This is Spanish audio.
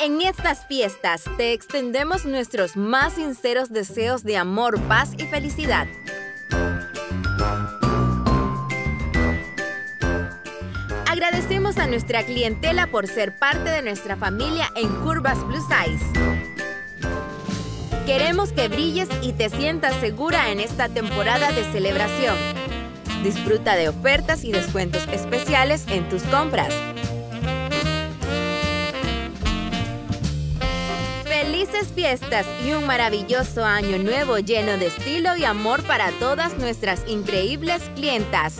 En estas fiestas te extendemos nuestros más sinceros deseos de amor, paz y felicidad. Agradecemos a nuestra clientela por ser parte de nuestra familia en Curvas Blue Size. Queremos que brilles y te sientas segura en esta temporada de celebración. Disfruta de ofertas y descuentos especiales en tus compras. Felices fiestas y un maravilloso año nuevo lleno de estilo y amor para todas nuestras increíbles clientas.